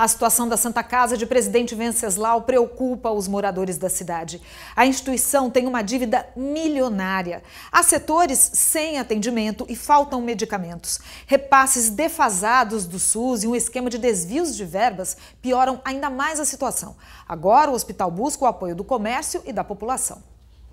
A situação da Santa Casa de Presidente Venceslau preocupa os moradores da cidade. A instituição tem uma dívida milionária. Há setores sem atendimento e faltam medicamentos. Repasses defasados do SUS e um esquema de desvios de verbas pioram ainda mais a situação. Agora o hospital busca o apoio do comércio e da população.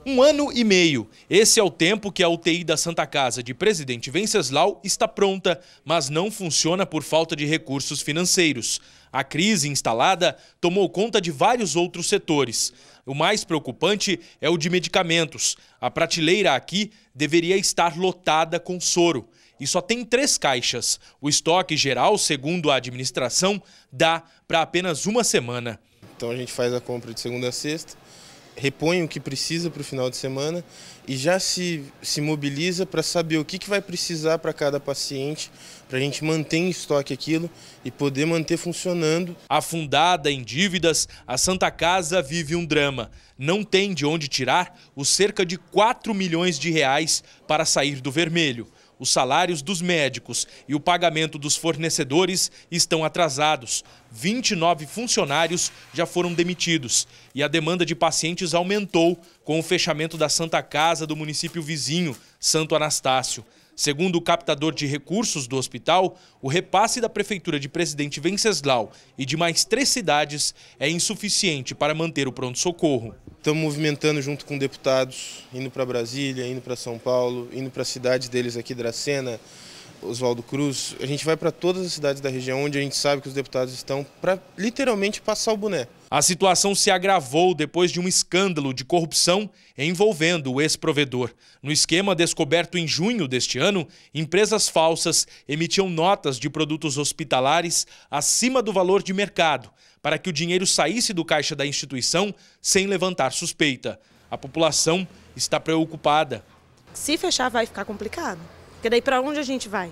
Um ano e meio. Esse é o tempo que a UTI da Santa Casa de Presidente Venceslau está pronta, mas não funciona por falta de recursos financeiros. A crise instalada tomou conta de vários outros setores. O mais preocupante é o de medicamentos. A prateleira aqui deveria estar lotada com soro. E só tem três caixas. O estoque geral, segundo a administração, dá para apenas uma semana. Então a gente faz a compra de segunda a sexta repõe o que precisa para o final de semana e já se, se mobiliza para saber o que, que vai precisar para cada paciente, para a gente manter em estoque aquilo e poder manter funcionando. Afundada em dívidas, a Santa Casa vive um drama. Não tem de onde tirar os cerca de 4 milhões de reais para sair do vermelho os salários dos médicos e o pagamento dos fornecedores estão atrasados. 29 funcionários já foram demitidos e a demanda de pacientes aumentou com o fechamento da Santa Casa do município vizinho, Santo Anastácio. Segundo o captador de recursos do hospital, o repasse da Prefeitura de Presidente Venceslau e de mais três cidades é insuficiente para manter o pronto-socorro. Estamos movimentando junto com deputados, indo para Brasília, indo para São Paulo, indo para as cidades deles aqui, Dracena, Oswaldo Cruz. A gente vai para todas as cidades da região onde a gente sabe que os deputados estão para literalmente passar o boné. A situação se agravou depois de um escândalo de corrupção envolvendo o ex-provedor. No esquema descoberto em junho deste ano, empresas falsas emitiam notas de produtos hospitalares acima do valor de mercado, para que o dinheiro saísse do caixa da instituição sem levantar suspeita. A população está preocupada. Se fechar, vai ficar complicado. Porque daí para onde a gente vai?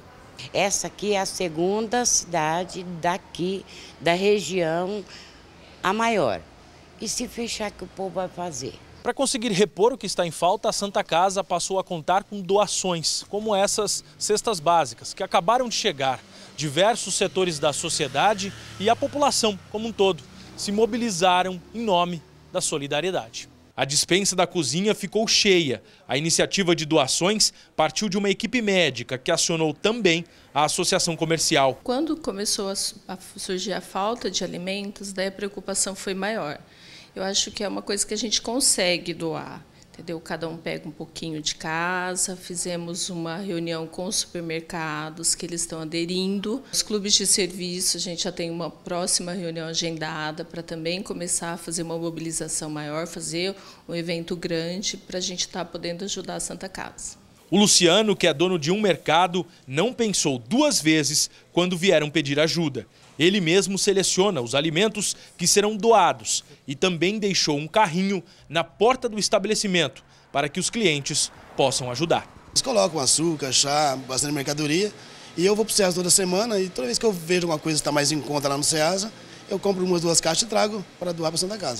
Essa aqui é a segunda cidade daqui, da região, a maior. E se fechar, que o povo vai fazer? Para conseguir repor o que está em falta, a Santa Casa passou a contar com doações, como essas cestas básicas, que acabaram de chegar. Diversos setores da sociedade e a população como um todo se mobilizaram em nome da solidariedade. A dispensa da cozinha ficou cheia. A iniciativa de doações partiu de uma equipe médica que acionou também a associação comercial. Quando começou a surgir a falta de alimentos, daí a preocupação foi maior. Eu acho que é uma coisa que a gente consegue doar entendeu? Cada um pega um pouquinho de casa. Fizemos uma reunião com os supermercados que eles estão aderindo. Os clubes de serviço, a gente já tem uma próxima reunião agendada para também começar a fazer uma mobilização maior, fazer um evento grande para a gente estar tá podendo ajudar a Santa Casa. O Luciano, que é dono de um mercado, não pensou duas vezes quando vieram pedir ajuda. Ele mesmo seleciona os alimentos que serão doados e também deixou um carrinho na porta do estabelecimento para que os clientes possam ajudar. Eles colocam açúcar, chá, bastante mercadoria e eu vou para o Ceasa toda semana e toda vez que eu vejo uma coisa que está mais em conta lá no Ceasa, eu compro umas duas caixas e trago para doar para Santa Casa.